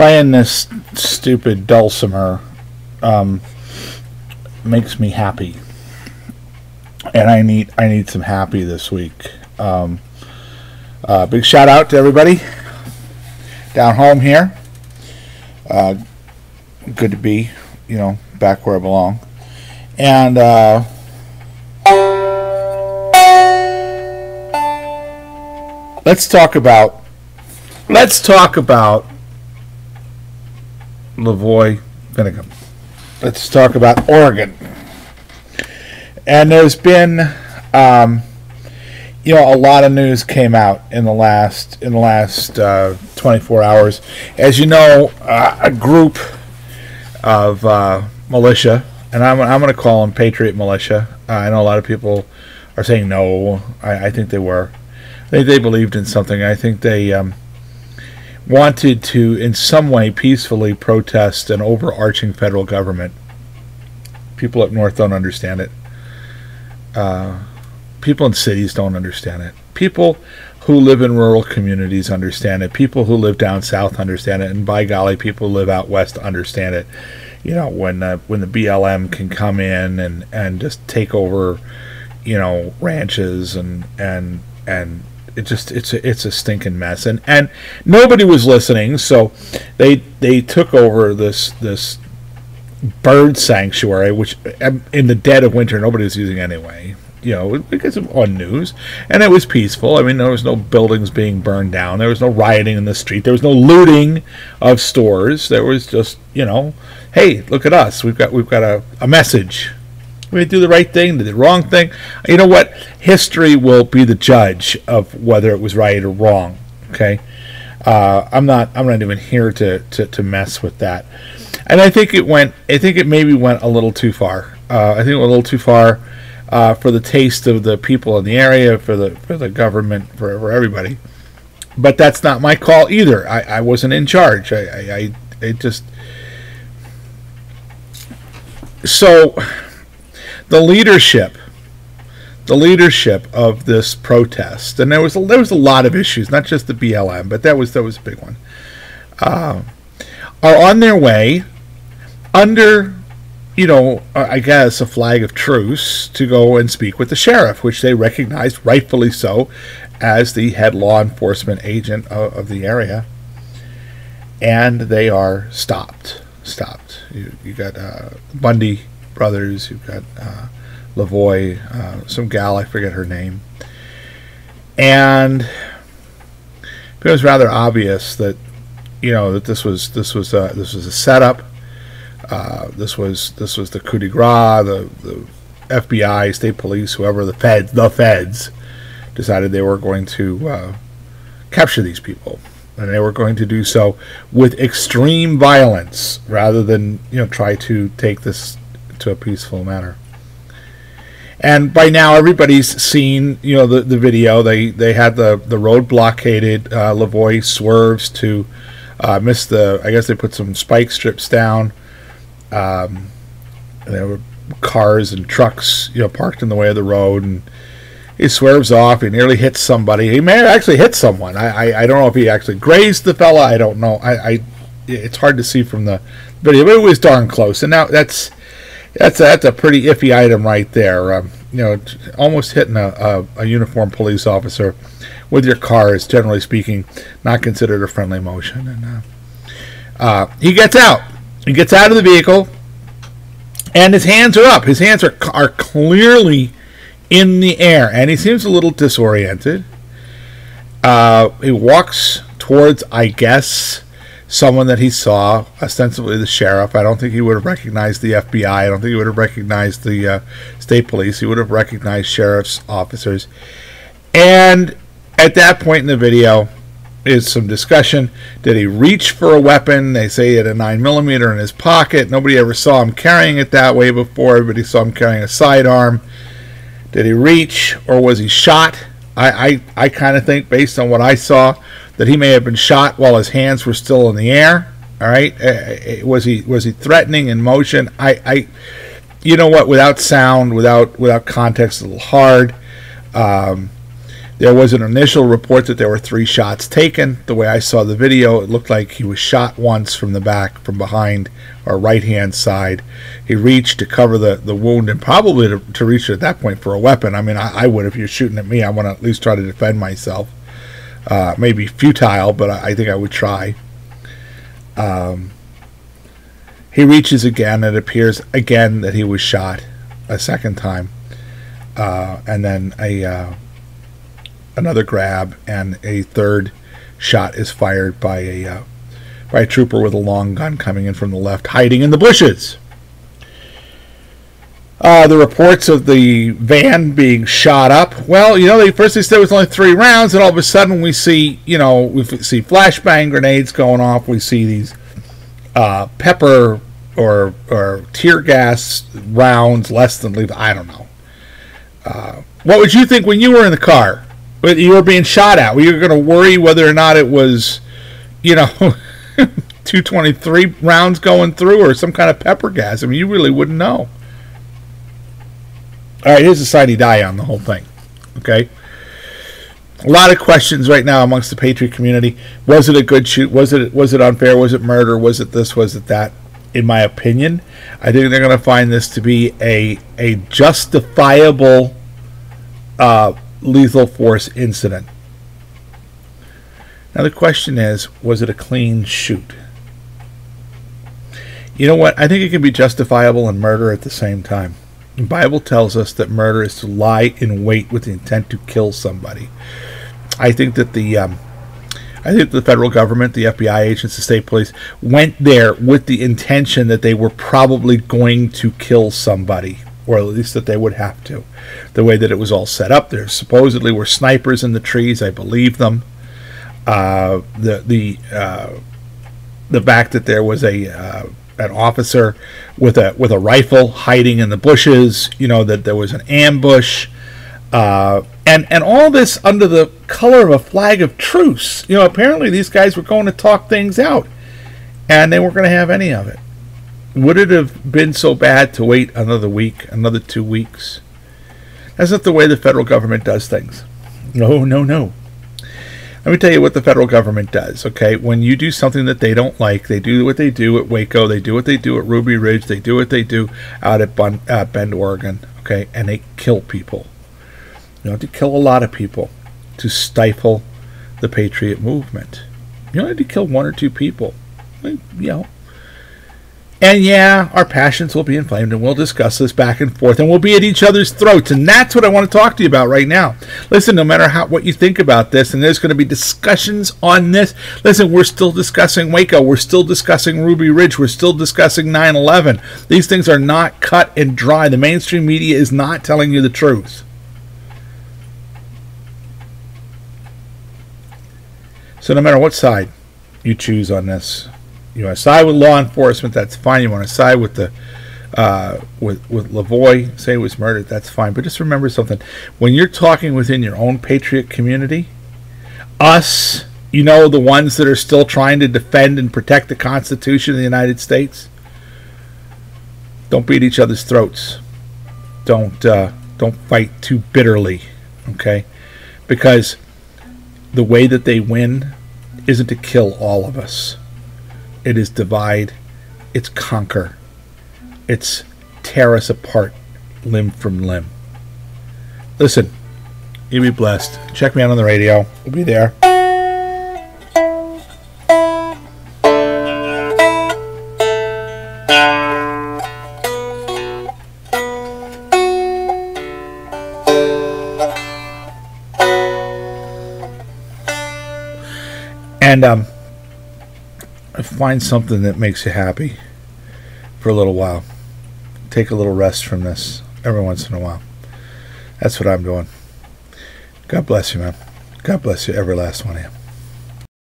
playing this stupid dulcimer um, makes me happy, and I need I need some happy this week. Um, uh, big shout out to everybody down home here. Uh, good to be, you know, back where I belong, and. Uh, let's talk about let's talk about LaVoy Finicum. Let's talk about Oregon. And there's been, um, you know, a lot of news came out in the last in the last uh, 24 hours. As you know, uh, a group of uh, militia, and I'm I'm going to call them Patriot militia. Uh, I know a lot of people are saying no. I, I think they were. They they believed in something. I think they. Um, wanted to, in some way, peacefully protest an overarching federal government. People up north don't understand it. Uh, people in cities don't understand it. People who live in rural communities understand it. People who live down south understand it, and by golly, people who live out west understand it. You know, when uh, when the BLM can come in and and just take over, you know, ranches and and and it just it's a, it's a stinking mess. And and nobody was listening so they they took over this this bird sanctuary which um, in the dead of winter nobody was using anyway. You know because of on news. And it was peaceful. I mean there was no buildings being burned down. There was no rioting in the street. There was no looting of stores. There was just you know hey look at us. We've got we've got a, a message we do the right thing, did the wrong thing. You know what? History will be the judge of whether it was right or wrong. Okay, uh, I'm not. I'm not even here to, to, to mess with that. And I think it went. I think it maybe went a little too far. Uh, I think it went a little too far uh, for the taste of the people in the area, for the for the government, for, for everybody. But that's not my call either. I, I wasn't in charge. I, I, I it just so the leadership the leadership of this protest, and there was a, there was a lot of issues, not just the BLM, but that was that was a big one. Uh, are on their way under, you know, I guess a flag of truce to go and speak with the sheriff, which they recognized rightfully so as the head law enforcement agent of, of the area, and they are stopped. Stopped. You, you got uh, Bundy brothers. You've got uh, LaVoy, uh, some gal I forget her name, and it was rather obvious that you know that this was this was a, this was a setup. Uh, this was this was the coup de grace. The, the FBI, state police, whoever the feds, the feds, decided they were going to uh, capture these people, and they were going to do so with extreme violence rather than you know try to take this to a peaceful manner. And by now, everybody's seen, you know, the, the video. They they had the, the road blockaded. Uh, LaVoy swerves to uh, miss the. I guess they put some spike strips down. Um, there were cars and trucks, you know, parked in the way of the road, and he swerves off. He nearly hits somebody. He may have actually hit someone. I, I, I don't know if he actually grazed the fella. I don't know. I, I it's hard to see from the video, but it was darn close. And now that's that's a, that's a pretty iffy item right there. Um, you know, almost hitting a, a, a uniformed police officer with your car is generally speaking not considered a friendly motion. And uh, uh, he gets out. He gets out of the vehicle, and his hands are up. His hands are are clearly in the air, and he seems a little disoriented. Uh, he walks towards, I guess, someone that he saw, ostensibly the sheriff. I don't think he would have recognized the FBI. I don't think he would have recognized the uh, state police. He would have recognized sheriff's officers. And at that point in the video is some discussion. Did he reach for a weapon? They say he had a 9 millimeter in his pocket. Nobody ever saw him carrying it that way before. Everybody saw him carrying a sidearm. Did he reach or was he shot? I, I, I kind of think, based on what I saw, that he may have been shot while his hands were still in the air. All right, uh, uh, was he was he threatening in motion? I, I, you know what? Without sound, without without context, a little hard. Um, There was an initial report that there were three shots taken. The way I saw the video, it looked like he was shot once from the back, from behind our right hand side. He reached to cover the, the wound and probably to, to reach at that point for a weapon. I mean, I, I would if you're shooting at me. I want to at least try to defend myself. Uh, maybe futile, but I, think I would try. Um, he reaches again. It appears again that he was shot a second time, uh, and then a uh, another grab, and a third shot is fired by a uh, by a trooper with a long gun coming in from the left, hiding in the bushes. Uh, the reports of the van being shot up. Well, you know, they first they said it was only three rounds, and all of a sudden we see, you know, we see flashbang grenades going off. We see these uh, pepper or or tear gas rounds, less than lethal. I don't know. Uh, what would you think when you were in the car? When you were being shot at? Were you going to worry whether or not it was, you know, 223 rounds going through or some kind of pepper gas? I mean, you really wouldn't know. All right, here's the side die on the whole thing. Okay. A lot of questions right now amongst the Patriot community. Was it a good shoot? Was it was it unfair? Was it murder? Was it this? Was it that? In my opinion, I think they're going to find this to be a a justifiable uh, lethal force incident. Now the question is, was it a clean shoot? You know what? I think it can be justifiable and murder at the same time. The Bible tells us that murder is to lie in wait with the intent to kill somebody. I think that the um, I think the federal government, the FBI agents, the state police went there with the intention that they were probably going to kill somebody or at least that they would have to. The way that it was all set up, there supposedly were snipers in the trees. I believe them. Uh, the the uh, the fact that there was a uh, an officer with a with a rifle hiding in the bushes, you know that there was an ambush, uh, and and all this under the color of a flag of truce. You know, apparently these guys were going to talk things out, and they weren't going to have any of it would it have been so bad to wait another week, another two weeks? That's not the way the federal government does things. No, no, no. Let me tell you what the federal government does, okay? When you do something that they don't like, they do what they do at Waco, they do what they do at Ruby Ridge, they do what they do out at Bund, uh, Bend, Oregon, okay? And they kill people. You have to kill a lot of people to stifle the patriot movement. You don't have to kill one or two people. You know, and yeah, our passions will be inflamed, and we'll discuss this back and forth, and we'll be at each other's throats. And that's what I want to talk to you about right now. Listen, no matter how what you think about this, and there's going to be discussions on this. Listen, we're still discussing Waco, we're still discussing Ruby Ridge, we're still discussing 9/11. These things are not cut and dry. The mainstream media is not telling you the truth. So no matter what side you choose on this, you want to side with law enforcement, that's fine. You want to side with the uh, with with LaVoy, say it was murdered, that's fine. But just remember something: when you're talking within your own patriot community, us, you know, the ones that are still trying to defend and protect the Constitution of the United States, don't beat each other's throats. Don't uh, don't fight too bitterly, okay? Because the way that they win isn't to kill all of us it is divide, it's conquer, it's tear us apart limb from limb. Listen, you be blessed. Check me out on the radio. We'll be there. And um find something that makes you happy for a little while. Take a little rest from this every once in a while. That's what I'm doing. God bless you, man. God bless you, every last one of you.